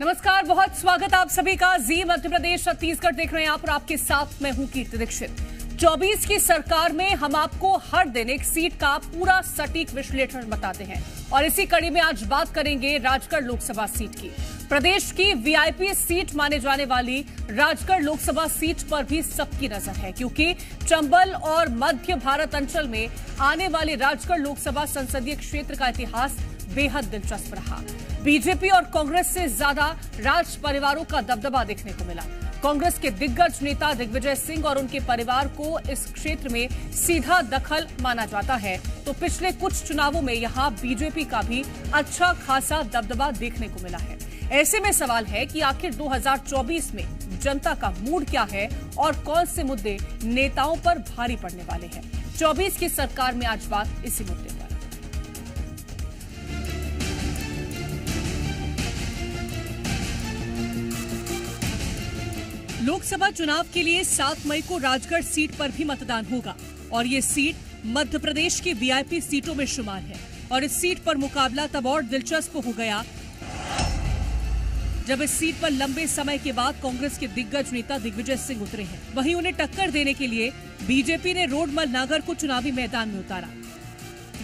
नमस्कार, बहुत स्वागत आप सभी का। जी मध्य प्रदेश छत्तीसगढ़ देख रहे हैं आप और आपके साथ मैं हूँ कीर्ति दीक्षित। 24 की सरकार में हम आपको हर दिन एक सीट का पूरा सटीक विश्लेषण बताते हैं। और इसी कड़ी में आज बात करेंगे राजगढ़ लोकसभा सीट की। प्रदेश की वीआईपी सीट माने जाने वाली राजगढ़ लोकसभा सीट पर भी सबकी नज़र है, क्योंकि चंबल और मध्य भारत अंचल में आने वाले राजगढ़ लोकसभा संसदीय क्षेत्र का इतिहास बेहद दिलचस्प रहा। बीजेपी और कांग्रेस से ज़्यादा राज परिवारों का दबदबा देखने को मिला। कांग्रेस के दिग्गज नेता दिग्विजय सिंह और उनके परिवार को इस क्षेत्र में सीधा दखल माना जाता है। तो पिछले कुछ चुनावों में यहाँ बीजेपी का भी अच्छा खासा दबदबा देखने को मिला है। ऐसे में सवाल है कि आखिर 2024 में जनता का मूड क्या है और कौन से मुद्दे नेताओं पर भारी पड़ने वाले हैं। 24 की सरकार में आज बात इसी मुद्दे लोकसभा चुनाव के लिए 7 मई को राजगढ़ सीट पर भी मतदान होगा और ये सीट मध्य प्रदेश की वीआईपी सीटों में शुमार है। और इस सीट पर मुकाबला तब और दिलचस्प हो गया जब इस सीट पर लंबे समय के बाद कांग्रेस के दिग्गज नेता दिग्विजय सिंह उतरे हैं। वहीं उन्हें टक्कर देने के लिए बीजेपी ने रोडमल नागर को चुनावी मैदान में उतारा।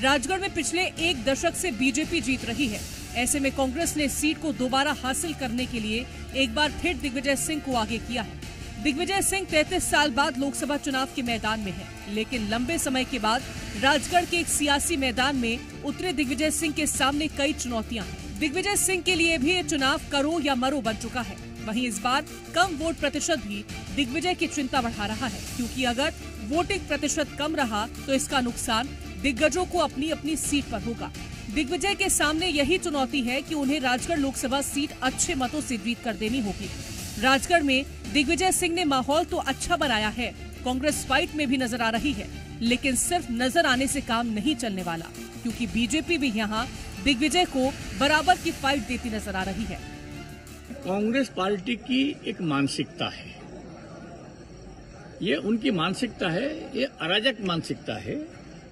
राजगढ़ में पिछले एक दशक से बीजेपी जीत रही है। ऐसे में कांग्रेस ने सीट को दोबारा हासिल करने के लिए एक बार फिर दिग्विजय सिंह को आगे किया है। दिग्विजय सिंह 33 साल बाद लोकसभा चुनाव के मैदान में है, लेकिन लंबे समय के बाद राजगढ़ के एक सियासी मैदान में उतरे दिग्विजय सिंह के सामने कई चुनौतियाँ हैं। दिग्विजय सिंह के लिए भी ये चुनाव करो या मरो बन चुका है। वहीं इस बार कम वोट प्रतिशत भी दिग्विजय की चिंता बढ़ा रहा है, क्योंकि अगर वोटिंग प्रतिशत कम रहा तो इसका नुकसान दिग्गजों को अपनी अपनी सीट पर होगा। दिग्विजय के सामने यही चुनौती है कि उन्हें राजगढ़ लोकसभा सीट अच्छे मतों से जीत कर देनी होगी। राजगढ़ में दिग्विजय सिंह ने माहौल तो अच्छा बनाया है। कांग्रेस फाइट में भी नज़र आ रही है, लेकिन सिर्फ़ नज़र आने से काम नहीं चलने वाला, क्योंकि बीजेपी भी यहाँ दिग्विजय को बराबर की फाइट देती नज़र आ रही है। कांग्रेस पार्टी की एक मानसिकता है। ये उनकी मानसिकता है, ये अराजक मानसिकता है,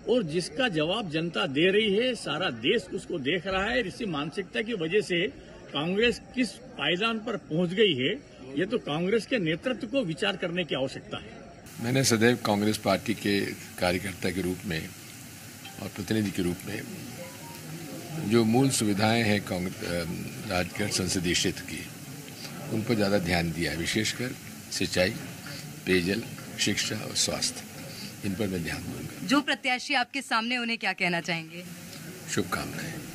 और जिसका जवाब जनता दे रही है, सारा देश उसको देख रहा है इसी मानसिकता की वजह से कांग्रेस किस पायदान पर पहुँच गई है ये तो कांग्रेस के नेतृत्व को विचार करने की आवश्यकता है। मैंने सदैव कांग्रेस पार्टी के कार्यकर्ता के रूप में और प्रतिनिधि के रूप में जो मूल सुविधाएँ हैं राजगढ़ संसदीय क्षेत्र की उन पर ज़्यादा ध्यान दिया है। विशेषकर सिंचाई पेयजल शिक्षा और स्वास्थ्य इन पर मैं ध्यान दूँगा। जो प्रत्याशी आपके सामने उन्हें क्या कहना चाहेंगे? शुभकामनाएँ।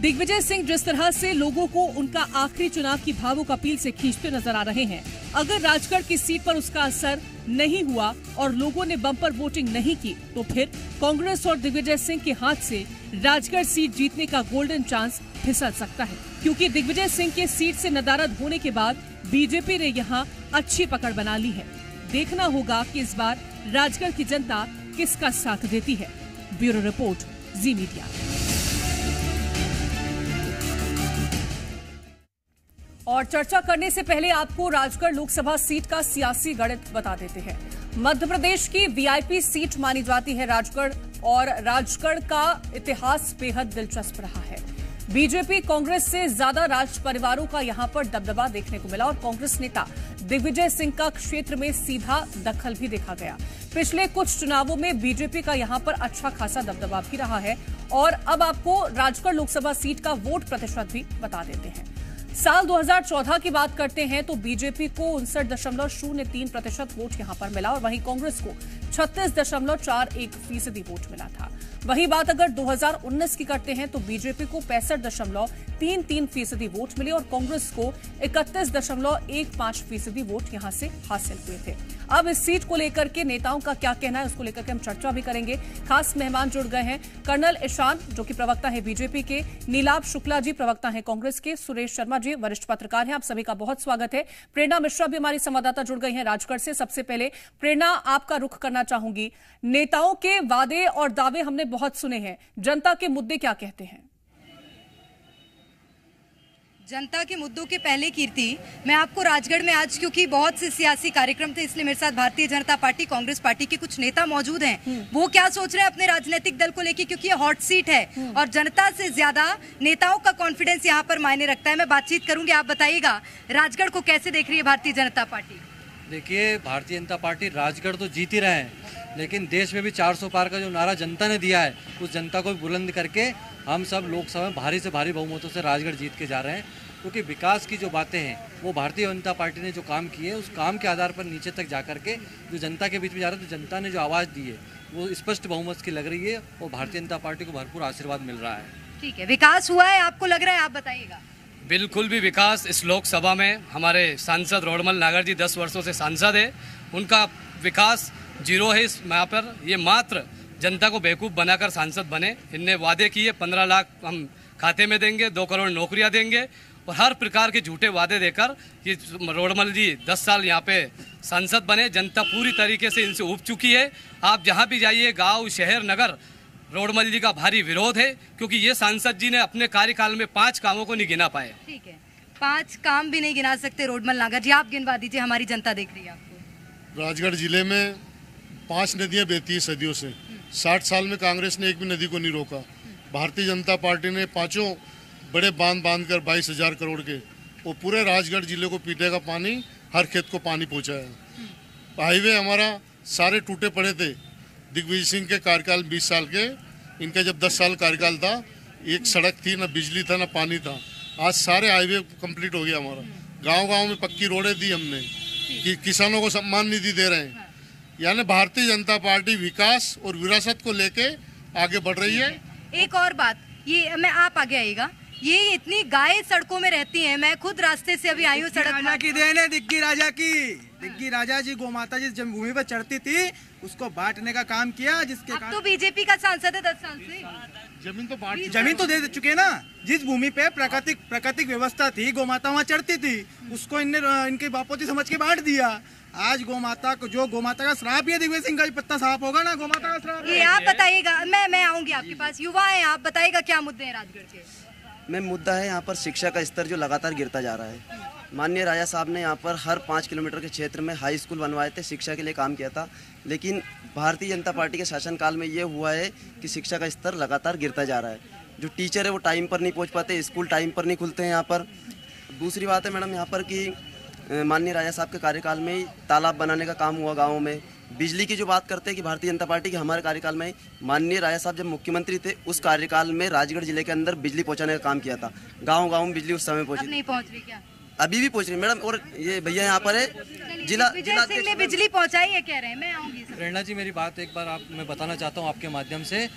दिग्विजय सिंह जिस तरह से लोगों को उनका आखिरी चुनाव की भावुक अपील से खींचते नज़र आ रहे हैं, अगर राजगढ़ की सीट पर उसका असर नहीं हुआ और लोगों ने बम्पर वोटिंग नहीं की तो फिर कांग्रेस और दिग्विजय सिंह के हाथ से राजगढ़ सीट जीतने का गोल्डन चांस फिसल सकता है, क्योंकि दिग्विजय सिंह के सीट से नदारद होने के बाद बीजेपी ने यहाँ अच्छी पकड़ बना ली है। देखना होगा कि इस बार राजगढ़ की जनता किसका साथ देती है। Bureau report, Zee Media. और चर्चा करने से पहले आपको राजगढ़ लोकसभा सीट का सियासी गणित बता देते हैं। मध्य प्रदेश की वीआईपी सीट मानी जाती है राजगढ़ और राजगढ़ का इतिहास बेहद दिलचस्प रहा है। बीजेपी कांग्रेस से ज़्यादा राज परिवारों का यहाँ पर दबदबा देखने को मिला और कांग्रेस नेता दिग्विजय सिंह का क्षेत्र में सीधा दखल भी देखा गया। पिछले कुछ चुनावों में बीजेपी का यहाँ पर अच्छा खासा दबदबा भी रहा है और अब आपको राजगढ़ लोकसभा सीट का वोट प्रतिशत भी बता देते हैं। साल 2014 की बात करते हैं तो बीजेपी को उनसठ दशमलव शून्य तीन प्रतिशत वोट यहाँ पर मिला और वहीं कांग्रेस को छत्तीस दशमलव चार एक फ़ीसदी वोट मिला था। वही बात अगर 2019 की करते हैं तो बीजेपी को पैंसठ दशमलव तीन तीन फ़ीसदी वोट मिले और कांग्रेस को इकतीस दशमलव एक पाँच फ़ीसदी वोट यहाँ से हासिल हुए थे। अब इस सीट को लेकर के नेताओं का क्या कहना है, उसको लेकर के हम चर्चा भी करेंगे। खास मेहमान जुड़ गए हैं, कर्नल ईशान, जो कि प्रवक्ता है बीजेपी के नीलाभ शुक्ला जी प्रवक्ता है कांग्रेस के, सुरेश शर्मा जी वरिष्ठ पत्रकार हैं, आप सभी का बहुत स्वागत है। प्रेरणा मिश्रा भी हमारी संवाददाता जुड़ गई हैं राजगढ़ से। सबसे पहले, प्रेरणा, आपका रुख करना चाहूँगी। नेताओं के वादे और दावे हमने बहुत सुने हैं, जनता के मुद्दे क्या कहते हैं? जनता के मुद्दों के पहले कीर्ति। मैं आपको राजगढ़ में आज क्योंकि बहुत से सियासी कार्यक्रम थे इसलिए मेरे साथ भारतीय जनता पार्टी कांग्रेस पार्टी के कुछ नेता मौजूद हैं। वो क्या सोच रहे हैं अपने राजनीतिक दल को लेकर क्योंकि ये हॉट सीट है। और जनता से ज़्यादा नेताओं का कॉन्फिडेंस यहाँ पर मायने रखता है। मैं बातचीत करूँगी आप बताइएगा राजगढ़ को कैसे देख रही है भारतीय जनता पार्टी? देखिए भारतीय जनता पार्टी राजगढ़ तो जीती रहे हैं। लेकिन देश में भी 400 पार का जो नारा जनता ने दिया है उस जनता को बुलंद करके हम सब लोकसभा में भारी से भारी बहुमतों से राजगढ़ जीत के जा रहे हैं क्योंकि विकास की जो बातें हैं वो भारतीय जनता पार्टी ने जो काम किए उस काम के आधार पर नीचे तक जा करके जो जनता के बीच में जा रहा है तो जनता ने जो आवाज़ दी है वो स्पष्ट बहुमत की लग रही है और भारतीय जनता पार्टी को भरपूर आशीर्वाद मिल रहा है। ठीक है विकास हुआ है आपको लग रहा है आप बताइएगा। बिल्कुल भी विकास इस लोकसभा में हमारे सांसद रोडमल नागर जी दस वर्षों से सांसद है उनका विकास ज़ीरो है इस यहाँ पर। ये मात्र जनता को बेवकूफ़ बनाकर सांसद बने। इनने वादे किए पंद्रह लाख हम खाते में देंगे दो करोड़ नौकरियाँ देंगे और हर प्रकार के झूठे वादे देकर ये रोडमल जी दस साल यहाँ पे सांसद बने। जनता पूरी तरीके से इनसे उब चुकी है। आप जहाँ भी जाइए गाँव शहर नगर रोडमल जी का भारी विरोध है क्योंकि ये सांसद जी ने अपने कार्यकाल में पाँच कामों को नहीं गिना पाए। ठीक है। पाँच काम भी नहीं गिना सकते रोडमल नागर जी। आप गिनवा दीजिए हमारी जनता देख रही है आपको। राजगढ़ ज़िले में पाँच नदियाँ बहती है सदियों से। साठ साल में कांग्रेस ने एक भी नदी को नहीं रोका। भारतीय जनता पार्टी ने पाँचों बड़े बाँध बाँध कर बाईस हज़ार करोड़ के, वो पूरे राजगढ़ ज़िले को पीने का पानी, हर खेत को पानी पहुँचाया। हाईवे हमारा सारे टूटे पड़े थे, दिग्विजय सिंह के कार्यकाल बीस साल के, इनका जब दस साल कार्यकाल था, एक सड़क थी, ना बिजली था, ना पानी था। आज सारे हाईवे कंप्लीट हो गया हमारा। गाँव गाँव में पक्की रोडें दी हमने, कि किसानों को सम्मान निधि दे रहे हैं। यानी भारतीय जनता पार्टी विकास और विरासत को लेके आगे बढ़ रही है। एक और बात ये मैं आप आगे आइएगा। ये इतनी गाय सड़कों में रहती हैं मैं खुद रास्ते से अभी आई हूँ सड़क राजा की देन है दिग्गी राजा की। दिग्गी राजा जी गौ माता जिस जन्मभूमि पर चढ़ती थी उसको बांटने का काम किया जिसके अब तो बीजेपी का सांसद है दस साल से। ज़मीन तो बांट ज़मीन तो दे चुके ना। जिस भूमि पे प्राकृतिक प्राकृतिक व्यवस्था थी गोमाता वहाँ चढ़ती थी उसको इनने इनके बापोती समझ के बांट दिया। आज गौ माता को जो गौ माता का श्राप ही है दिग्विजय सिंह का भी पत्ता साफ़ होगा ना? गौ माता का श्राप ये आप बताइएगा मैं मैं आऊँगी आपके पास। युवा हैं आप बताइएगा क्या मुद्दे हैं राजगढ़ के? में मुद्दा है यहाँ पर शिक्षा का स्तर जो लगातार गिरता जा रहा है। माननीय राजा साहब ने यहाँ पर हर पाँच किलोमीटर के क्षेत्र में हाई स्कूल बनवाए थे शिक्षा के लिए काम किया था। लेकिन भारतीय जनता पार्टी के शासनकाल में ये हुआ है कि शिक्षा का स्तर लगातार गिरता जा रहा है। जो टीचर है वो टाइम पर नहीं पहुँच पाते स्कूल टाइम पर नहीं खुलते हैं यहाँ पर। दूसरी बात है मैडम यहाँ पर कि माननीय राजा साहब के कार्यकाल में ही तालाब बनाने का काम हुआ गाँव में। बिजली की जो बात करते हैं कि भारतीय जनता पार्टी के हमारे कार्यकाल में माननीय राजा साहब जब मुख्यमंत्री थे उस कार्यकाल में राजगढ़ ज़िले के अंदर बिजली पहुँचाने का काम किया था। गाँव गाँव में बिजली उस समय पहुँची नहीं पहुँच रही क्या? अभी भी पहुँच रही है, मैडम और ये भैया यहाँ पर है। जिला जिला बिजली पहुंचाई है कह रहे हैं। मैं आऊँगी प्रेरणा जी मेरी बात एक बार आप मैं बताना चाहता हूँ आपके माध्यम से।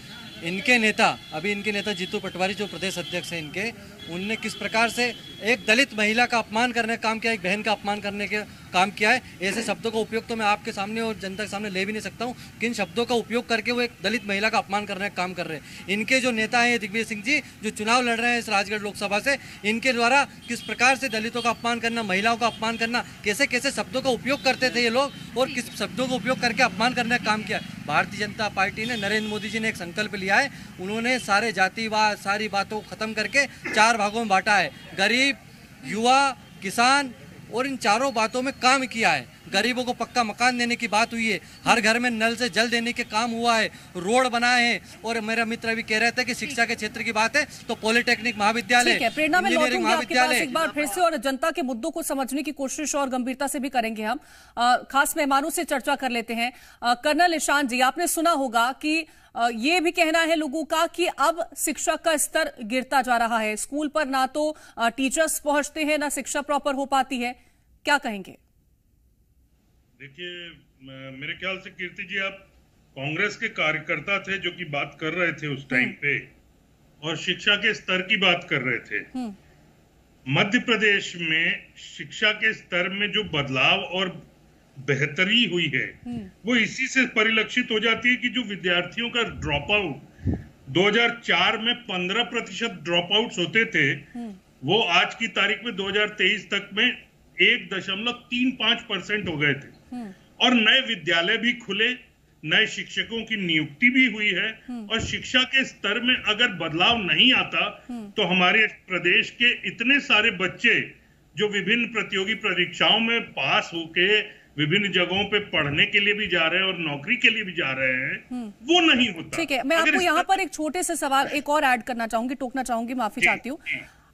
इनके नेता, अभी इनके नेता जीतू पटवारी जो प्रदेश अध्यक्ष हैं इनके, उनने किस प्रकार से एक दलित महिला का अपमान करने का काम किया, एक बहन का अपमान करने के काम किया है। ऐसे शब्दों का उपयोग तो मैं आपके सामने और जनता के सामने ले भी नहीं सकता हूँ किन शब्दों का उपयोग करके वो एक दलित महिला का अपमान करने का काम कर रहे हैं। इनके जो नेता हैं दिग्विजय सिंह जी, जो चुनाव लड़ रहे हैं इस राजगढ़ लोकसभा से, इनके द्वारा किस प्रकार से दलितों का अपमान करना, महिलाओं का अपमान करना, कैसे कैसे शब्दों का उपयोग करते थे ये लोग, और किस शब्दों का उपयोग करके अपमान करने का काम किया? भारतीय जनता पार्टी ने नरेंद्र मोदी जी ने एक संकल्प लिया है, उन्होंने सारे जातिवाद सारी बातों को खत्म करके चार भागों में बांटा है। गरीब, युवा, किसान और इन चारों बातों में काम किया है। गरीबों को पक्का मकान देने की बात हुई है। हर घर में नल से जल देने के काम हुआ है। रोड बनाए हैं और मेरा मित्र अभी कह रहे थे कि शिक्षा के क्षेत्र की बात है तो पॉलिटेक्निक महाविद्यालय इंजीनियरिंग महाविद्यालय। एक बार फिर से और जनता के मुद्दों को समझने की कोशिश और गंभीरता से भी करेंगे हम। खास मेहमानों से चर्चा कर लेते हैं। कर्नल ईशान जी आपने सुना होगा कि ये भी कहना है लोगों का कि अब शिक्षा का स्तर गिरता जा रहा है। स्कूल पर ना तो टीचर्स पहुँचते हैं ना शिक्षा प्रॉपर हो पाती है। क्या कहेंगे? देखिए मेरे ख्याल से कीर्ति जी आप कांग्रेस के कार्यकर्ता थे जो कि बात कर रहे थे उस टाइम पे और शिक्षा के स्तर की बात कर रहे थे। मध्य प्रदेश में शिक्षा के स्तर में जो बदलाव और बेहतरी हुई है वो इसी से परिलक्षित हो जाती है कि जो विद्यार्थियों का ड्रॉप आउट 2004 में 15 प्रतिशत ड्रॉप आउट होते थे वो आज की तारीख में 2023 तक में एक दशमलव तीन पाँच परसेंट हो गए थे। और नए विद्यालय भी खुले नए शिक्षकों की नियुक्ति भी हुई है। और शिक्षा के स्तर में अगर बदलाव नहीं आता तो हमारे प्रदेश के इतने सारे बच्चे जो विभिन्न प्रतियोगी परीक्षाओं में पास होके विभिन्न जगहों पे पढ़ने के लिए भी जा रहे हैं और नौकरी के लिए भी जा रहे हैं वो नहीं होता। ठीक है मैं आपको यहाँ पर एक छोटे से सवाल एक और ऐड करना चाहूँगी टोकना चाहूँगी माफ़ी चाहती हूँ।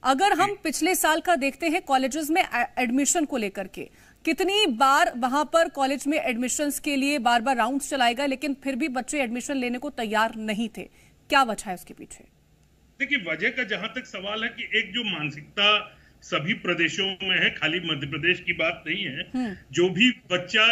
अगर हम पिछले साल का देखते हैं कॉलेजेस में एडमिशन को लेकर के। कितनी बार वहाँ पर कॉलेज में एडमिशन्स के लिए बार बार राउंड्स चलाए गए लेकिन फिर भी बच्चे एडमिशन लेने को तैयार नहीं थे। क्या वजह है उसके पीछे? देखिए वजह का जहाँ तक सवाल है कि एक जो मानसिकता सभी प्रदेशों में है खाली मध्य प्रदेश की बात नहीं है जो भी बच्चा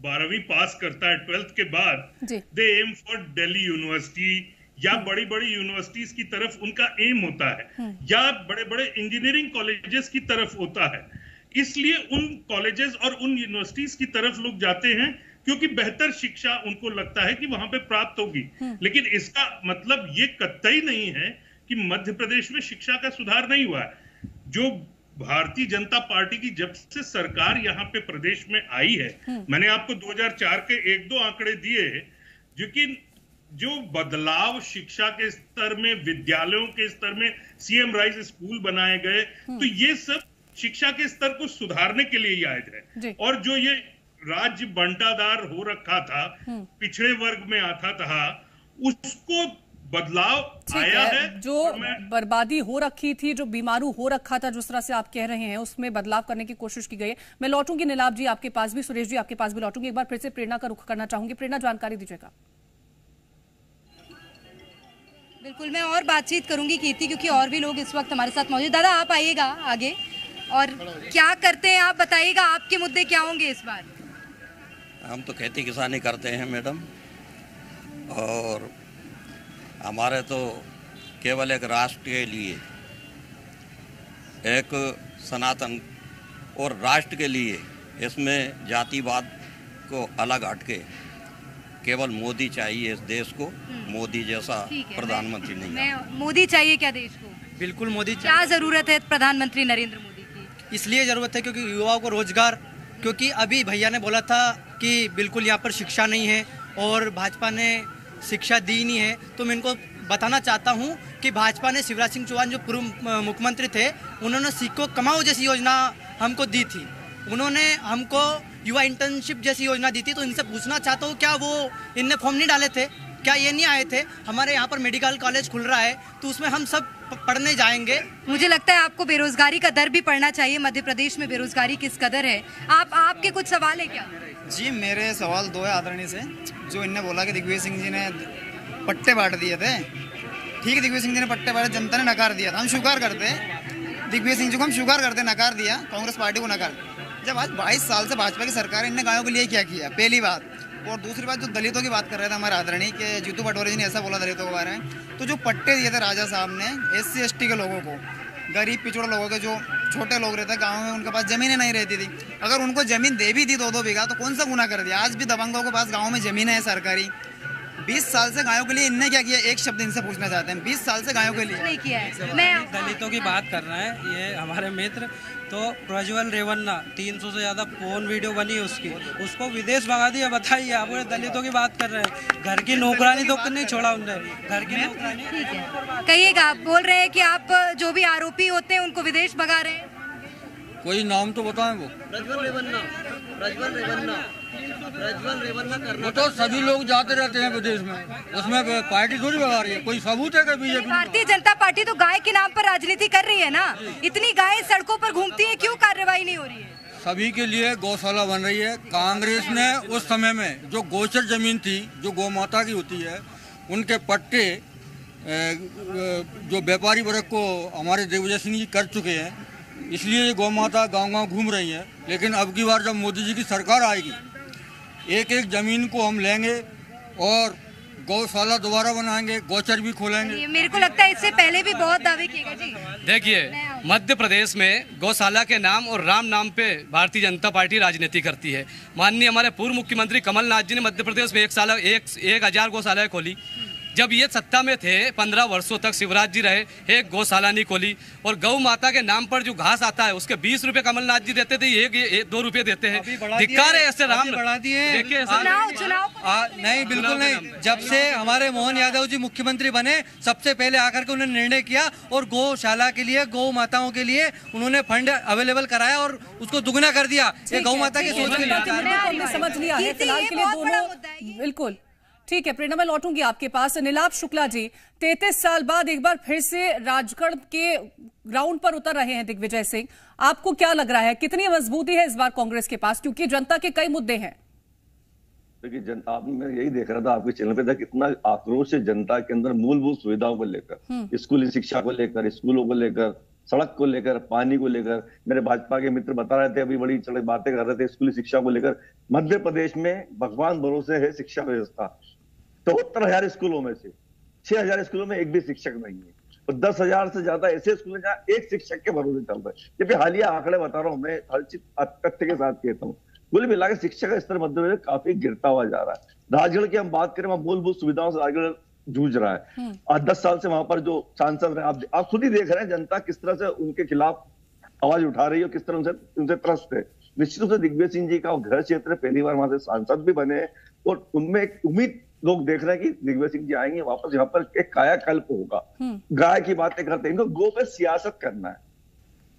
बारहवीं पास करता है ट्वेल्थ के बाद they aim for Delhi University या बड़ी बड़ी यूनिवर्सिटीज की तरफ़ उनका एम होता है या बड़े बड़े इंजीनियरिंग कॉलेजेस की तरफ़ होता है। इसलिए उन कॉलेजेस और उन यूनिवर्सिटीज की तरफ़ लोग जाते हैं क्योंकि बेहतर शिक्षा उनको लगता है कि वहाँ पे प्राप्त होगी। लेकिन इसका मतलब ये कतई नहीं है कि मध्य प्रदेश में शिक्षा का सुधार नहीं हुआ है। जो भारतीय जनता पार्टी की जब से सरकार यहाँ पे प्रदेश में आई है मैंने आपको 2004 के एक दो आंकड़े दिए जो कि जो बदलाव शिक्षा के स्तर में विद्यालयों के स्तर में सीएम राइज स्कूल बनाए गए तो ये सब शिक्षा के स्तर को सुधारने के लिए ही आए थे। और जो ये राज्य बंटादार हो रखा था पिछड़े वर्ग में आता था उसको बदलाव आया है है जो बर्बादी हो रखी थी जो बीमारू हो रखा था जिस तरह से आप कह रहे हैं उसमें बदलाव करने की कोशिश की गई है। मैं लौटूँगी नीलाब जी आपके पास भी सुरेश जी आपके पास भी लौटूँगी। एक बार फिर से प्रेरणा का रुख करना चाहूँगी। प्रेरणा जानकारी दीजिएगा। बिल्कुल, मैं और बातचीत करूँगी कीर्ति, क्योंकि और भी लोग इस वक्त हमारे साथ मौजूद दादा, आप आइएगा आगे। और क्या करते हैं, आप बताइएगा, आपके मुद्दे क्या होंगे इस बार? हम तो खेती किसानी करते हैं, मैडम। और हमारे तो केवल एक राष्ट्र के लिए, एक सनातन और राष्ट्र के लिए इसमें जातिवाद को अलग हटके केवल मोदी चाहिए इस देश को मोदी जैसा प्रधानमंत्री नहीं मोदी चाहिए क्या देश को? बिल्कुल मोदी क्या ज़रूरत है प्रधानमंत्री नरेंद्र मोदी की? इसलिए ज़रूरत है क्योंकि युवाओं को रोज़गार क्योंकि अभी भैया ने बोला था कि बिल्कुल यहाँ पर शिक्षा नहीं है और भाजपा ने शिक्षा दी नहीं है। तो मैं इनको बताना चाहता हूँ कि भाजपा ने शिवराज सिंह चौहान जो पूर्व मुख्यमंत्री थे उन्होंने सीखो कमाओ जैसी योजना हमको दी थी। उन्होंने हमको युवा इंटर्नशिप जैसी योजना दी थी तो इनसे पूछना चाहता हूँ क्या वो इनने फॉर्म नहीं डाले थे? क्या ये नहीं आए थे? हमारे यहाँ पर मेडिकल कॉलेज खुल रहा है तो उसमें हम सब पढ़ने जाएँगे। मुझे लगता है आपको बेरोजगारी का दर भी पढ़ना चाहिए मध्य प्रदेश में बेरोजगारी किस कदर है? आप आपके कुछ सवाल है क्या? जी मेरे सवाल दो है आदरणीय से जो इनने बोला कि दिग्विजय सिंह जी ने पट्टे बांट दिए थे। ठीक है दिग्विजय सिंह जी ने पट्टे बांटे जनता ने नकार दिया था हम स्वीकार करते दिग्विजय सिंह जी को हम स्वीकार करते नकार दिया कांग्रेस पार्टी को नकार। जब आज 22 साल से भाजपा की सरकार है, इनने गायों के लिए क्या किया? पहली बात। और दूसरी बात जो दलितों की बात कर रहे थे हमारे आदरणीय के जीतू पटवारी जी ने ऐसा बोला दलितों के बारे में तो जो पट्टे दिए थे राजा साहब ने एस सी के लोगों को गरीब पिछड़े लोगों के जो छोटे लोग रहते हैं गाँव में उनके पास जमीनें नहीं रहती थी। अगर उनको ज़मीन दे भी दी दो दो बीघा तो कौन सा गुना कर दिया? आज भी दबंगों के पास गाँव में ज़मीन है सरकारी। बीस साल से गायों के लिए इनने क्या किया? एक शब्द इनसे पूछना चाहते हैं। बीस साल से गायों के लिए। नहीं किया है। मैं दलितों की बात कर रहे हैं ये हमारे मित्र तो प्रज्वल रेवन्ना 300 से ज़्यादा फ़ोन वीडियो बनी उसकी। उसको विदेश भगा दिया बताइए आप दलितों की बात कर रहे हैं। घर की नौकरानी तो नहीं छोड़ा उनने। घर की नौकरानी। ठीक है। कहिएगा आप बोल रहे हैं कि आप जो भी आरोपी होते हैं उनको विदेश भगा रहे हैं? कोई नाम तो बताएँ वो। प्रज्वल रेवन्ना प्रज्वल रेवन्ना। प्रज्वल रेवन्ना वो तो सभी लोग जाते रहते हैं विदेश में। उसमें पार्टी थोड़ी भगा रही है। कोई सबूत है कि बीजेपी भारतीय जनता पार्टी तो गाय के नाम पर राजनीति कर रही है ना। इतनी गाय सड़कों पर घूमती है क्यों कार्रवाई नहीं हो रही है? सभी के लिए गौशाला बन रही है। कांग्रेस ने उस समय में जो गोचर ज़मीन थी जो गौ माता की होती है उनके पट्टे जो व्यापारी वर्ग को हमारे दिग्विजय सिंह जी कर चुके हैं इसलिए ये गौ माता गाँव गाँव घूम रही है। लेकिन अब की बार जब मोदी जी की सरकार आएगी एक एक ज़मीन को हम लेंगे और गौशाला दोबारा बनाएँगे गौचर भी खोलेंगे। मेरे को लगता है इससे पहले भी बहुत दावे किए गए। जी। देखिए मध्य प्रदेश में गौशाला के नाम और राम नाम पे भारतीय जनता पार्टी राजनीति करती है। माननीय हमारे पूर्व मुख्यमंत्री कमलनाथ जी ने मध्य प्रदेश में एक साल एक एक हज़ार गौशालाएँ खोली। जब ये सत्ता में थे पंद्रह वर्षों तक शिवराज जी रहे एक गौशाला नहीं खोली और गौ माता के नाम पर जो घास आता है उसके बीस रुपए कमलनाथ जी देते थे एक, ये दो रुपए देते हैं। धिक्कार है ऐसे राम। बढ़ा दिए नहीं बिल्कुल नहीं। जब से हमारे मोहन यादव जी मुख्यमंत्री बने सबसे पहले आकर के उन्होंने निर्णय किया और गौशाला के लिए गौ माताओं के लिए उन्होंने फंड अवेलेबल कराया और उसको दुगना कर दिया। ये गौ माता की सोच हमने समझ लिया। बिल्कुल। ठीक है प्रेरणा मैं लौटूँगी आपके पास। नीलाभ शुक्ला जी तैतीस साल बाद एक बार फिर से राजगढ़ के ग्राउंड पर उतर रहे हैं दिग्विजय सिंह। आपको क्या लग रहा है कितनी मजबूती है इस बार कांग्रेस के पास? क्योंकि जनता के कई मुद्दे हैं। देखिए जन आप मैं यही देख रहा था आपके चैनल पे था कितना आक्रोश है जनता के अंदर मूलभूत सुविधाओं को लेकर स्कूली शिक्षा को लेकर स्कूलों को लेकर सड़क को लेकर, पानी को लेकर। मेरे भाजपा के मित्र बता रहे थे, अभी बड़ी चढ़ बातें कर रहे थे स्कूली शिक्षा को लेकर। मध्य प्रदेश में भगवान भरोसे है शिक्षा व्यवस्था। चौहत्तर तो हज़ार स्कूलों में से, छह हज़ार स्कूलों में एक भी शिक्षक नहीं है। और दस हज़ार से ज़्यादा ऐसे स्कूल हैं जहाँ एक शिक्षक के भरोसे चल रहे जबकि हालिया आंकड़े बता रहा हूँ, मैं हर चीज़ तथ्य के साथ कहता हूँ। कुल मिला के शिक्षा का स्तर मध्य प्रदेश काफ़ी गिरता हुआ जा रहा है। राजगढ़ की हम बात करें मूलभूत सुविधाओं से राजगढ़ जूझ रहा है। आज दस साल से वहाँ पर जो सांसद रहे आप आप खुद ही देख रहे हैं जनता किस तरह से उनके खिलाफ आवाज़ उठा रही है किस तरह उनसे उनसे त्रस्त है। निश्चित रूप से दिग्विजय सिंह जी का घर क्षेत्र पहली बार वहाँ से सांसद भी बने हैं और उनमें एक उम्मीद लोग देख रहे हैं कि दिग्विजय सिंह जी आएँगे वापस यहाँ पर एक कायाकल्प होगा। गाय की बातें करते हैं। इनको गो पे सियासत करना है।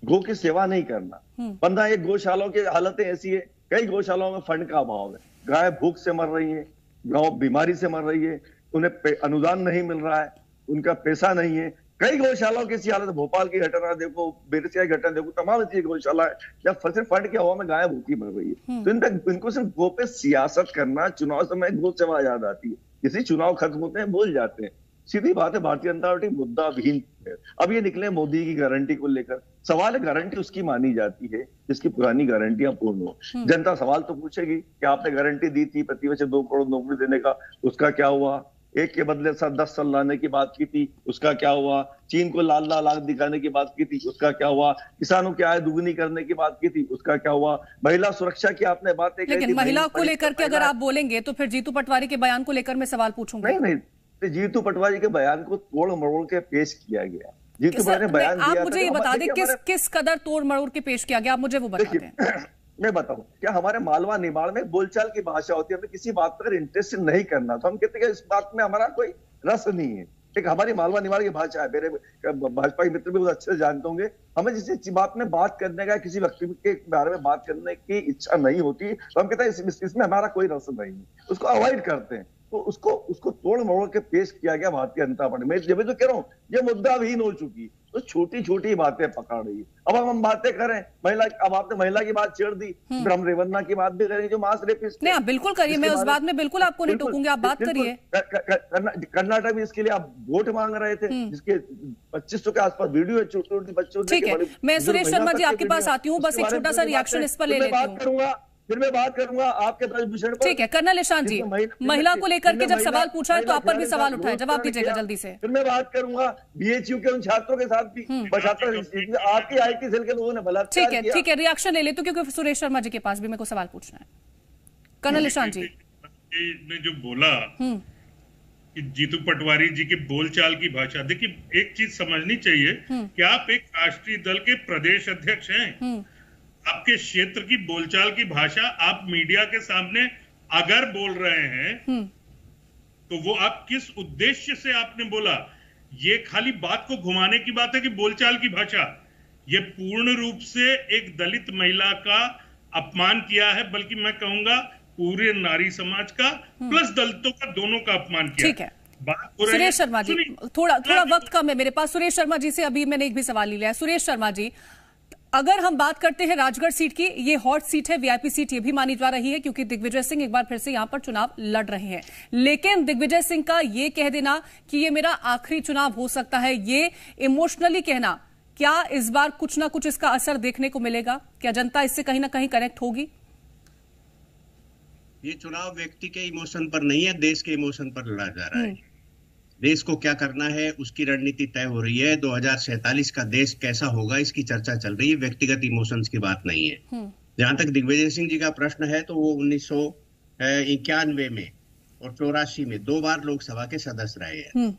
गो की सेवा नहीं करना। बंदा एक गौशालाओं की हालतें ऐसी है कई गौशालाओं में फंड का अभाव है। गाय भूख से मर रही है गाँव बीमारी से मर रही है। उन्हें अनुदान नहीं मिल रहा है उनका पैसा नहीं है। कई गौशालाओं की ऐसी हालत भोपाल की घटना देखो बेरसिया की घटना देखो तमाम ऐसी गौशाला है जब फ़सल फंड के हवा में गाय भूखी मर रही है। तो इन तक इनको सिर्फ़ गो पे सियासत करना चुनाव समय गो सेवा याद आती है। इसी चुनाव खत्म होते हैं भूल जाते हैं। सीधी बात है भारतीय जनता पार्टी मुद्दा विहीन है। अब ये निकले मोदी की गारंटी को लेकर। सवाल है गारंटी उसकी मानी जाती है जिसकी पुरानी गारंटियाँ पूर्ण हो। जनता सवाल तो पूछेगी कि आपने गारंटी दी थी प्रतिवर्ष दो करोड़ नौकरी देने का उसका क्या हुआ? एक के बदले साथ दस साल लाने की बात की थी उसका क्या हुआ? चीन को लाल लाल आग दिखाने की बात की थी उसका क्या हुआ? किसानों की आय दुगनी करने की बात की थी उसका क्या हुआ? महिला सुरक्षा की आपने बातें लेकिन महिला को लेकर के अगर आप बोलेंगे तो फिर जीतू पटवारी के बयान को लेकर मैं सवाल पूछूँगा। नहीं नहीं जीतू पटवारी के बयान को तोड़ मरोड़ के पेश किया गया। जीतू पटवारी ने बयान आप मुझे ये बता दें किस किस कदर तोड़ मरोड़ के पेश किया गया आप मुझे वो बता दें मैं बताऊँ क्या हमारे मालवा निमाड़ में बोलचाल की भाषा होती है, हमें किसी बात पर इंटरेस्ट नहीं करना। तो हम कहते हैं इस बात में हमारा कोई रस नहीं है। एक हमारी मालवा निमाड़ की भाषा है। मेरे भाजपा के मित्र भी बहुत अच्छे से जानते होंगे। हमें जिस बात में बात करने का, किसी व्यक्ति के बारे में बात करने की इच्छा नहीं होती तो हम कहते हैं इस- इस- इसमें हमारा कोई रस नहीं है। उसको अवॉइड करते हैं। तो उसको उसको तोड़ मोड़ के पेश किया गया भारतीय जनता पार्टी। मैं जब तो कह रहा हूँ, ये मुद्दा विहीन हो चुकी तो छोटी छोटी बातें पकड़ रही है। अब हम हम बातें करें। महिला अब आपने महिला की बात छेड़ दी फिर हम रेवन्ना की बात भी करेंगे जो मास रेपिस्ट नहीं आप बिल्कुल करिए मैं उस बात में बिल्कुल आपको नहीं टोकूँगी आप बात करिए। कर्नाटक में इसके लिए आप वोट मांग रहे थे जिसके पच्चीस सौ के आसपास वीडियो है छोटी छोटी बच्चों ठीक है। मैं सुरेश शर्मा जी आपके पास आती हूँ, बस एक छोटा सा रिएक्शन इस पर ले लेती हूँ। फिर मैं बात करूँगा आपके प्रश्न ठीक है कर्नल ईशान जी महिला- को लेकर के जब सवाल पूछा है तो आप पर भी सवाल उठाए। जवाब दीजिएगा जल्दी से। फिर मैं बात करूँगा बीएचयू के उन छात्रों के साथ भी छात्र आपकी आईटी सेल के लोगों ने बलात्कार ठीक है ठीक है रिएक्शन ले लेती हूँ क्योंकि सुरेश शर्मा जी के पास भी मेरे को सवाल पूछना है। कर्नल ईशान जी। ने जो बोला कि जीतू पटवारी जी के बोलचाल की भाषा देखिए एक चीज़ समझनी चाहिए कि आप एक राष्ट्रीय दल के प्रदेश अध्यक्ष हैं। आपके क्षेत्र की बोलचाल की भाषा आप मीडिया के सामने अगर बोल रहे हैं तो वो आप किस उद्देश्य से आपने बोला? ये खाली बात को घुमाने की बात है कि बोलचाल की भाषा? ये पूर्ण रूप से एक दलित महिला का अपमान किया है बल्कि मैं कहूँगा पूरे नारी समाज का प्लस दलितों का दोनों का अपमान किया। ठीक है। सुरेश शर्मा जी थोड़ा थोड़ा वक्त कम है मेरे पास। सुरेश शर्मा जी से अभी मैंने एक भी सवाल नहीं लिया। सुरेश शर्मा जी अगर हम बात करते हैं राजगढ़ सीट की ये हॉट सीट है वीआईपी सीट ये भी मानी जा रही है क्योंकि दिग्विजय सिंह एक बार फिर से यहाँ पर चुनाव लड़ रहे हैं। लेकिन दिग्विजय सिंह का ये कह देना कि ये मेरा आखिरी चुनाव हो सकता है। ये इमोशनली कहना क्या इस बार कुछ ना कुछ इसका असर देखने को मिलेगा? क्या जनता इससे कहीं ना कहीं कनेक्ट होगी? ये चुनाव व्यक्ति के इमोशन पर नहीं है देश के इमोशन पर लड़ा जा रहा है। देश को क्या करना है उसकी रणनीति तय हो रही है। दो का देश कैसा होगा इसकी चर्चा चल रही है। व्यक्तिगत इमोशंस की बात नहीं है। जहाँ तक दिग्विजय सिंह जी का प्रश्न है तो वो उन्नीस इक्यानवे में और चौरासी में दो बार लोकसभा के सदस्य रहे हैं। हम्म,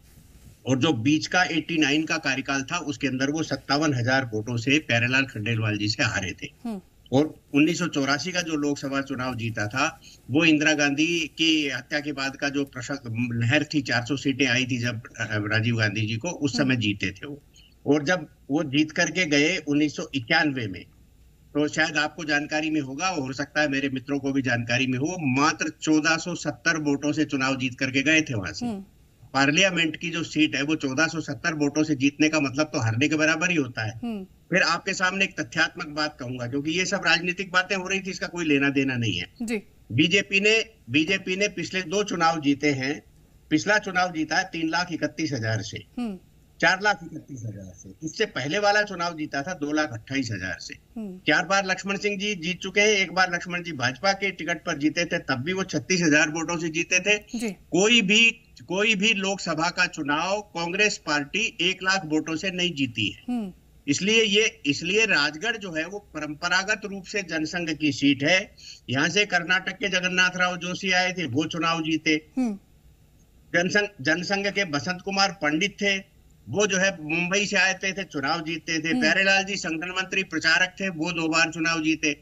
और जो बीच का 89 का कार्यकाल था उसके अंदर वो सत्तावन हज़ार वोटों से प्यारेलाल खंडेलवाल जी से हारे थे। हम्म, और उन्नीस सौ चौरासी का जो लोकसभा चुनाव जीता था वो इंदिरा गांधी की हत्या के बाद का जो प्रशस्त लहर थी 400 सीटें आई थी जब राजीव गांधी जी को उस समय जीते थे वो। और जब वो जीत करके गए उन्नीस सौ इक्यानवे में तो शायद आपको जानकारी में होगा और हो सकता है मेरे मित्रों को भी जानकारी में हो मात्र 1470 वोटों से चुनाव जीत करके गए थे वहाँ से। हम्म, पार्लियामेंट की जो सीट है वो 1470 वोटों से जीतने का मतलब तो हारने के बराबर ही होता है। हम्म, फिर आपके सामने एक तथ्यात्मक बात कहूँगा क्योंकि ये सब राजनीतिक बातें हो रही थी इसका कोई लेना देना नहीं है। जी। बीजेपी ने बीजेपी ने पिछले दो चुनाव जीते हैं पिछला चुनाव जीता है तीन लाख इकतीस हज़ार से। हम्म, चार लाख इकतीस हज़ार से। इससे पहले वाला चुनाव जीता था दो लाख अट्ठाईस हज़ार से। हम्म, चार बार लक्ष्मण सिंह जी जीत चुके हैं एक बार लक्ष्मण जी भाजपा के टिकट पर जीते थे तब भी वो छत्तीस हज़ार वोटों से जीते थे। जी। कोई भी कोई भी लोकसभा का चुनाव कांग्रेस पार्टी एक लाख वोटों से नहीं जीती है। हम्म, इसलिए ये इसलिए राजगढ़ जो है वो परंपरागत रूप से जनसंघ की सीट है। यहाँ से कर्नाटक के जगन्नाथ राव जोशी आए थे वो चुनाव जीते। हम्म, जनसंघ जनसंघ के बसंत कुमार पंडित थे वो जो है मुंबई से आए थे, थे चुनाव जीते थे। प्यारेलाल जी संगठन मंत्री प्रचारक थे वो दो बार चुनाव जीते।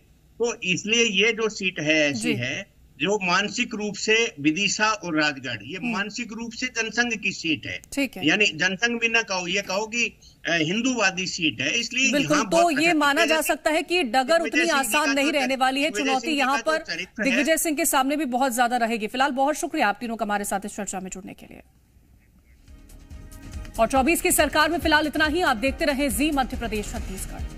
तो इसलिए ये जो सीट है ऐसी है जो मानसिक रूप से विदिशा और राजगढ़ ये मानसिक रूप से जनसंघ की सीट है। ठीक है। यानी जनसंघ भी ना कहो ये कहो कि हिंदूवादी सीट है इसलिए बिल्कुल तो ये माना जा सकता है कि डगर उतनी आसान नहीं रहने वाली है चुनौती यहाँ पर दिग्विजय सिंह के सामने भी बहुत ज़्यादा रहेगी। फ़िलहाल बहुत शुक्रिया आप तीनों का हमारे साथ इस चर्चा में जुड़ने के लिए। और 24 की सरकार में फ़िलहाल इतना ही आप देखते रहे जी मध्य प्रदेश छत्तीसगढ़।